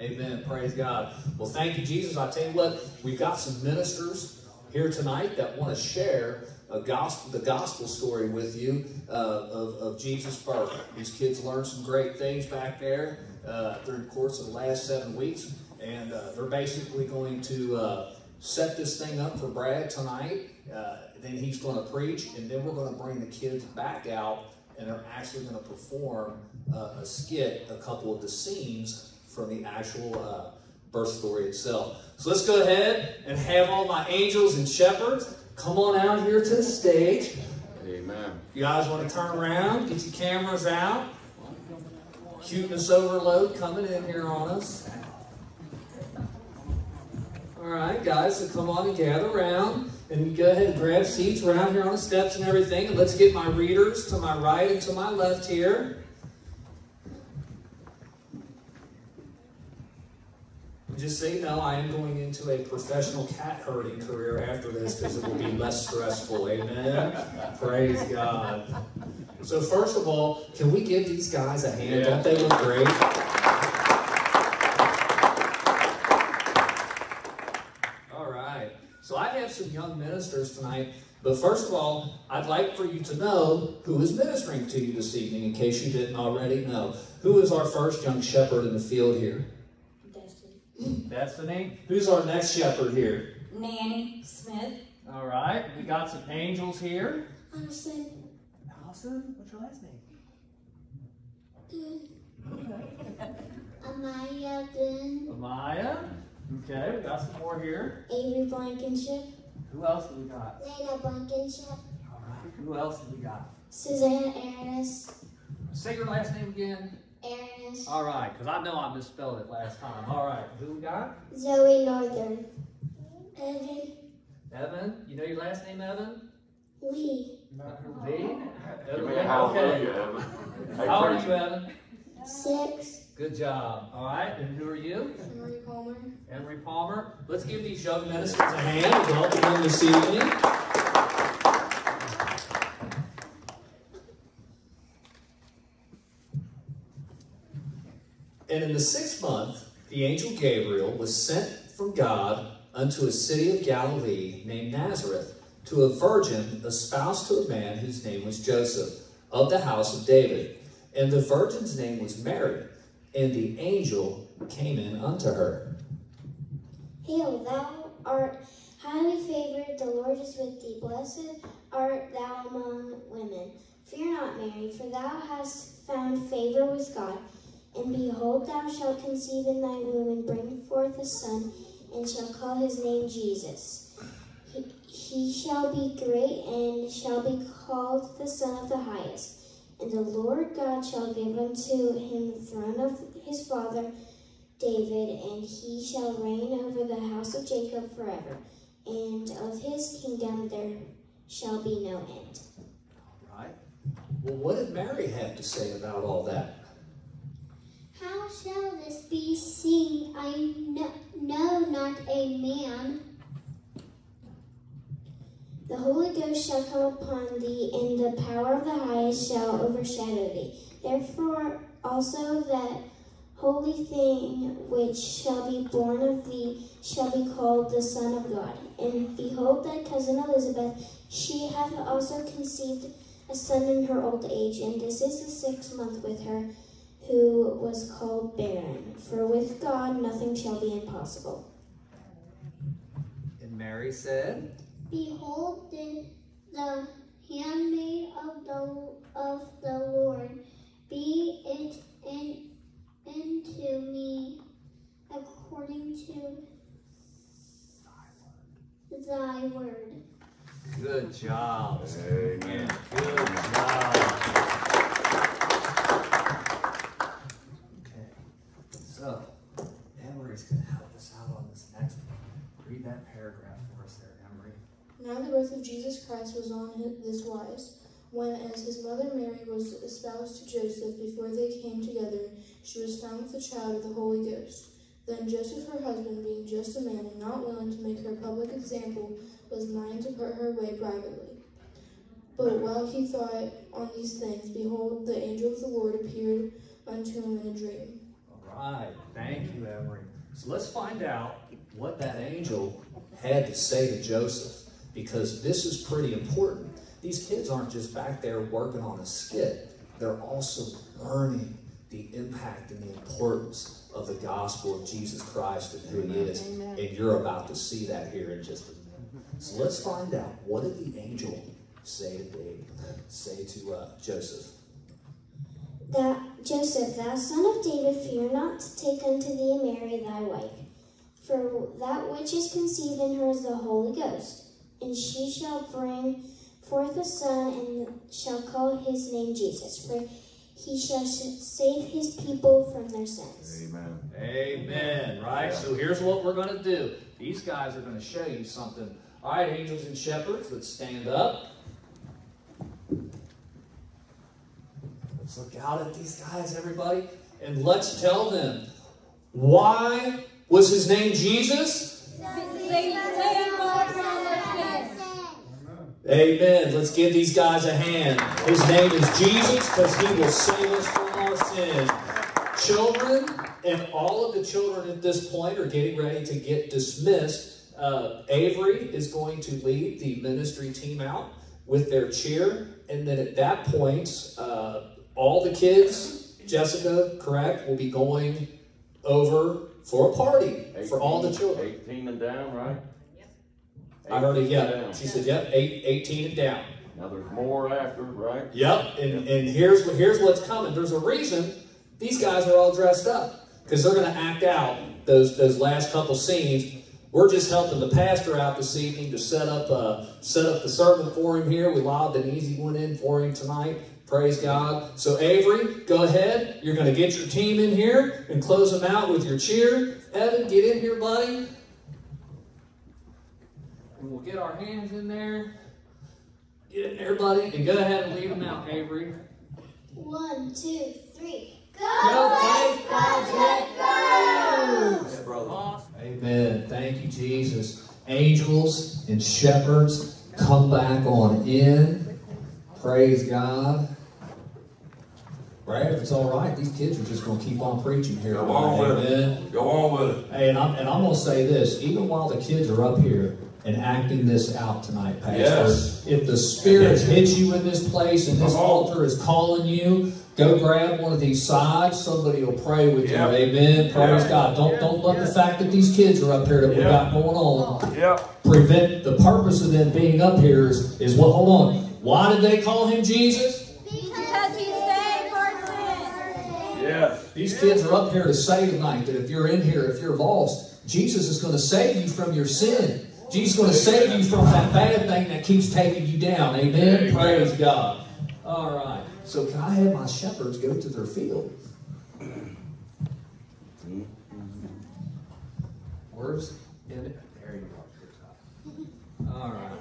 Amen. Praise God. Well, thank you, Jesus. I tell you what, we've got some ministers here tonight that want to share a gospel, the gospel story with you uh, of, of Jesus' birth. These kids learned some great things back there uh, through the course of the last seven weeks, and uh, they're basically going to uh, set this thing up for Brad tonight. Uh, then he's going to preach, and then we're going to bring the kids back out, and they're actually going to perform uh, a skit, a couple of the scenes from the actual uh, birth story itself. So let's go ahead and have all my angels and shepherds come on out here to the stage. Amen. You guys want to turn around, get your cameras out. Cuteness overload coming in here on us. All right, guys, so come on and gather around. And go ahead and grab seats around here on the steps and everything. And let's get my readers to my right and to my left here. Just so you know, I am going into a professional cat herding career after this because it will be less stressful. Amen. Praise God. So first of all, can we give these guys a hand? Yeah. Don't they look great? All right. So I have some young ministers tonight. But first of all, I'd like for you to know who is ministering to you this evening, in case you didn't already know. Who is our first young shepherd in the field here? Destiny. Who's our next shepherd here? Nanny Smith. All right. We got some angels here. Allison. Allison? What's your last name? Amaya Dunn. Amaya. Okay, we got some more here. Avery Blankenship. Who else do we got? Lena Blankenship. All right. Who else do we got? Susanna Aranus. Say your last name again. Ernest. All right, because I know I misspelled it last time. All right, who we got? Zoe Northern. Evan. Evan. You know your last name, Evan? Lee. Lee? Evan, hallelujah, Evan. How old are you, Evan? Six. Good job. All right, and who are you? Emery Palmer. Emery Palmer. Let's give these young ministers a hand. Welcome them this evening. And in the sixth month, the angel Gabriel was sent from God unto a city of Galilee named Nazareth to a virgin espoused to a man whose name was Joseph of the house of David. And the virgin's name was Mary. And the angel came in unto her. Hail, thou art highly favored, the Lord is with thee. Blessed art thou among women. Fear not, Mary, for thou hast found favor with God. And behold, thou shalt conceive in thy womb and bring forth a son, and shall call his name Jesus. He, he shall be great and shall be called the Son of the Highest. And the Lord God shall give unto him the throne of his father David, and he shall reign over the house of Jacob forever. And of his kingdom there shall be no end. All right. Well, what did Mary have to say about all that? How shall this be seen? I know, know not a man. The Holy Ghost shall come upon thee, and the power of the highest shall overshadow thee. Therefore also that holy thing which shall be born of thee shall be called the Son of God. And behold, thy cousin Elizabeth, she hath also conceived a son in her old age, and this is the sixth month with her who was called barren. For with God nothing shall be impossible. And Mary said, Behold the, the handmaid of the of the Lord, be it in, into me according to thy word. Good job. Amen. Good job. Okay. So, Emery's going to help us out on this next one. Read that paragraph for us there, Emery. Now the birth of Jesus Christ was on this wise. When, as his mother Mary was espoused to Joseph, before they came together, she was found with the child of the Holy Ghost. Then Joseph, her husband, being just a man and not willing to make her a public example, was minded to put her away privately. But while he thought on these things, behold, the angel of the Lord appeared unto him in a dream. All right. Thank Thank you, Emery. So let's find out what that angel had to say to Joseph because this is pretty important. These kids aren't just back there working on a skit, they're also learning the impact and the importance of the gospel of Jesus Christ and who He is. Amen. And you're about to see that here in just a minute. So let's find out what did the angel say to David, say to uh, Joseph? That Joseph, thou son of David, fear not to take unto thee Mary thy wife, for that which is conceived in her is the Holy Ghost, and she shall bring forth a son, and shall call his name Jesus, for he shall save his people from their sins. Amen. Amen. Right? Yeah. So here's what we're going to do. These guys are going to show you something. All right, angels and shepherds, let's stand up. Let's look out at these guys, everybody, and let's tell them why was his name Jesus? Amen. Let's give these guys a hand. His name is Jesus because he will save us from our sin. Children and all of the children at this point are getting ready to get dismissed. Uh, Avery is going to lead the ministry team out with their cheer. And then at that point, uh, all the kids, Jessica, correct, will be going over for a party 18, for all the children. 18 and down, right? I heard it, yeah. She said, yep, eight, 18 and down. Now there's more after, right? Yep, and, and here's, here's what's coming. There's a reason these guys are all dressed up because they're going to act out those, those last couple scenes. We're just helping the pastor out this evening to set up uh, set up the sermon for him here. We lobbed an easy one in for him tonight. Praise God. So Avery, go ahead. You're going to get your team in here and close them out with your cheer. Evan, get in here, buddy. And we'll get our hands in there. Get in there, buddy. And go ahead and lead them out, Avery. One, two, three. Go, go Faith Project, go! Amen. Thank you, Jesus. Angels and shepherds, come back on in. Praise God. Brad, if it's all right, these kids are just going to keep on preaching here. Go on with it. Go on with it. Hey, and I'm, and I'm going to say this. Even while the kids are up here, and acting this out tonight, Pastor. Yes. If the Spirit hits you in this place and this uh-huh. altar is calling you, go grab one of these sides. Somebody will pray with yep. you. Amen. Praise yep. God. Don't don't let yep. the fact that these kids are up here that we got going on yep. prevent the purpose of them being up here is, is what hold on. Why did they call him Jesus? Because he saved our sins. Yes. These kids are up here to say tonight that if you're in here, if you're lost, Jesus is going to save you from your sin. Jesus is going to save you from that bad thing that keeps taking you down. Amen? Amen. Praise God. All right. So can I have my shepherds go to their field? Where's in it? There you are. All right.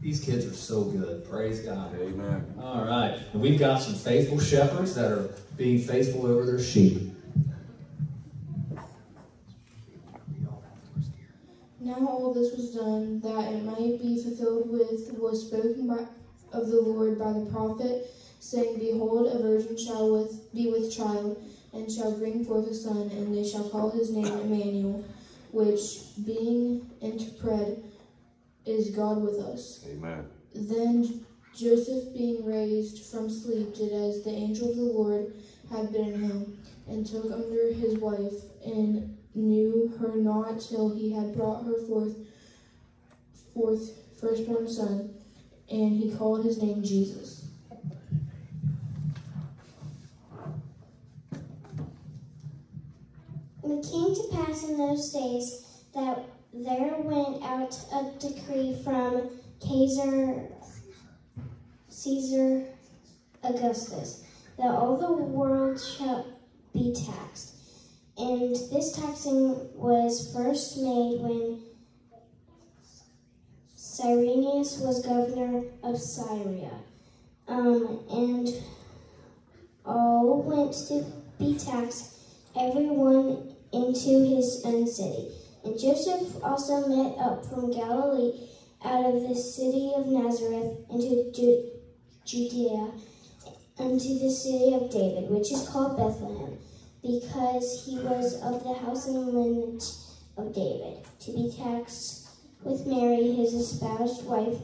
These kids are so good. Praise God. Amen. All right. And we've got some faithful shepherds that are being faithful over their sheep. Now all this was done, that it might be fulfilled with was spoken by, of the Lord by the prophet, saying, Behold, a virgin shall with, be with child, and shall bring forth a son, and they shall call his name Emmanuel, which, being interpreted, is God with us. Amen. Then Joseph, being raised from sleep, did as the angel of the Lord had bidden him, and took under his wife, and knew her not till he had brought her forth, forth firstborn son, and he called his name Jesus. it came to pass in those days that there went out a decree from Caesar, Caesar Augustus that all the world shall be taxed. And this taxing was first made when Cyrenius was governor of Syria. Um, and all went to be taxed, everyone into his own city. And Joseph also met up from Galilee out of the city of Nazareth into Ju Judea unto the city of David, which is called Bethlehem because he was of the house and lineage of David, to be taxed with Mary, his espoused wife,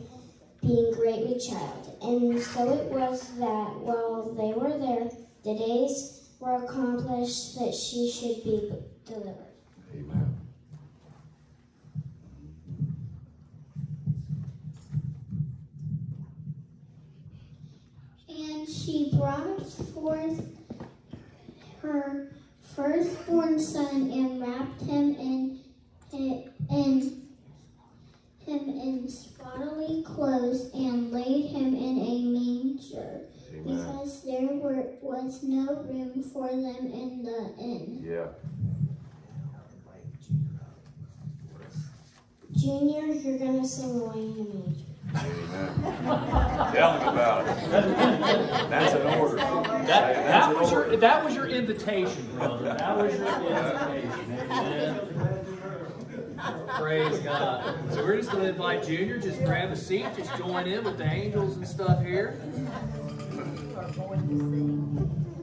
being great with child. And so it was that while they were there, the days were accomplished that she should be delivered. Amen. And she brought forth her firstborn son and wrapped him in, in was no room for them in the inn. Yeah. Junior, you're gonna sing away in a manger. Amen. Tell him about it. That's an order. That, Hey, that that's an was your that was your invitation, brother. That was your invitation. Amen. Praise God. So we're just going to invite Junior. Just grab a seat. Just join in with the angels and stuff here.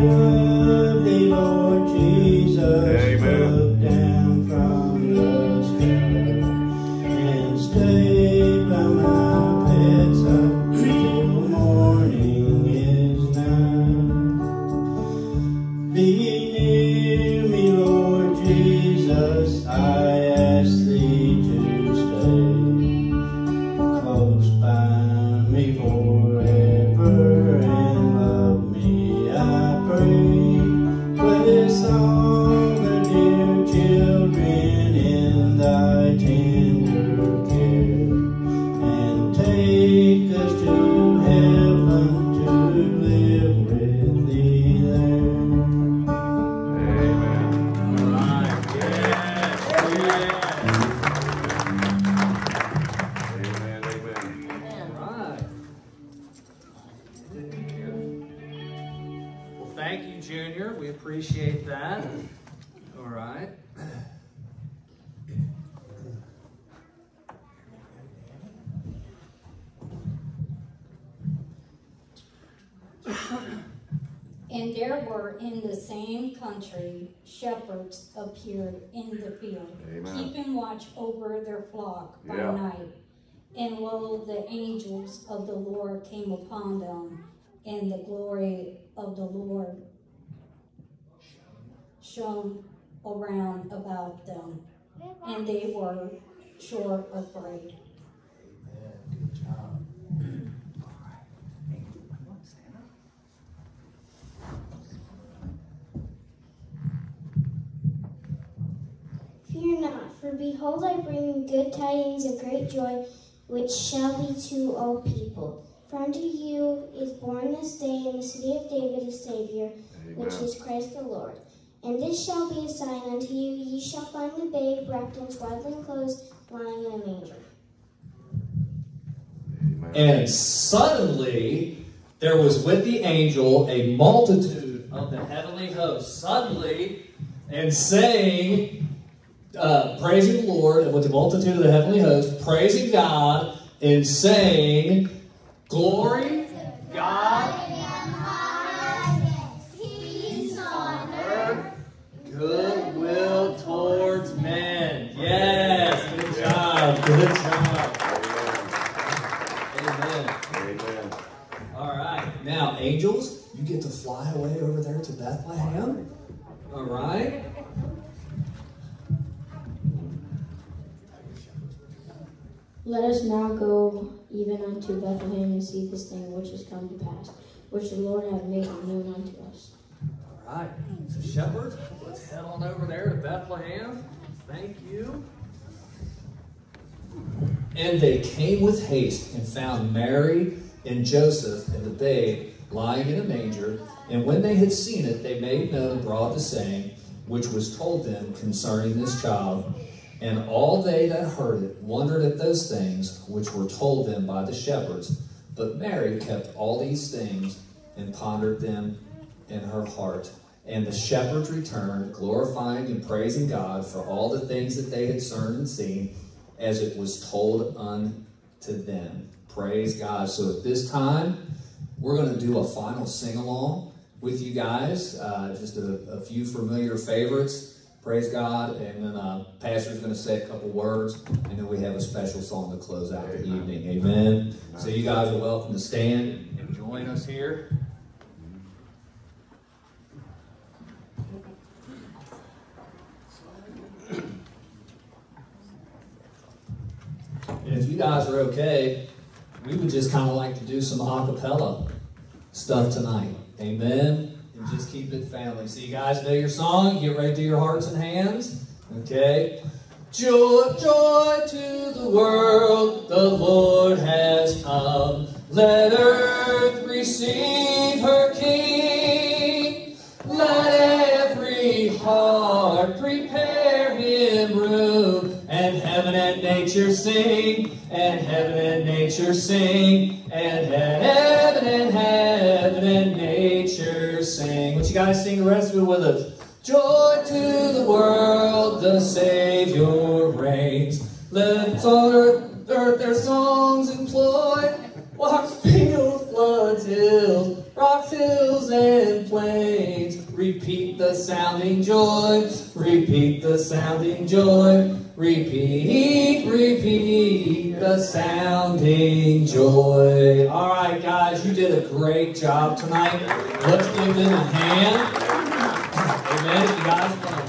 I And there were in the same country shepherds appeared in the field, Amen. keeping watch over their flock by Yeah. night. And lo, the angels of the Lord came upon them, and the glory of the Lord shone around about them, and they were sure afraid. Fear not, for behold, I bring you good tidings of great joy, which shall be to all people. For unto you is born this day in the city of David a Savior, which is Christ the Lord. And this shall be a sign unto you: ye shall find the babe wrapped in swaddling clothes, lying in a manger. Amen. And suddenly there was with the angel a multitude of the heavenly host. Suddenly, and saying, uh, praising the Lord, and with the multitude of the heavenly host, praising God, and saying, Glory, God, in highest, peace on earth, goodwill towards men. Yes, good job, good job. Amen. Amen. All right. Now, angels, you get to fly away over there to Bethlehem. All right. Let us now go even unto Bethlehem and see this thing which has come to pass, which the Lord hath made known unto us. All right, so shepherds, let's head on over there to Bethlehem. Thank you. And they came with haste and found Mary and Joseph and the babe lying in a manger. And when they had seen it, they made known abroad the saying which was told them concerning this child. And all they that heard it wondered at those things which were told them by the shepherds. But Mary kept all these things and pondered them in her heart. And the shepherds returned, glorifying and praising God for all the things that they had discerned and seen, as it was told unto them. Praise God. So at this time, we're going to do a final sing along with you guys. Uh, just a, a, few familiar favorites. Praise God. And then uh, Pastor's going to say a couple words, and then we have a special song to close out the evening. Amen. So you guys are welcome to stand and join us here. And if you guys are okay, we would just kind of like to do some acapella stuff tonight. Amen. And just keep it family. So you guys know your song. Get ready to your hearts and hands. Okay. Joy, joy to the world, the Lord has come. Let earth receive her King. Let every heart prepare him room. And heaven and nature sing, and heaven and nature sing, sounding joy, repeat the sounding joy. Repeat, repeat the sounding joy. All right, guys, you did a great job tonight. Let's give them a hand. Amen. You guys